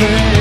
Yeah.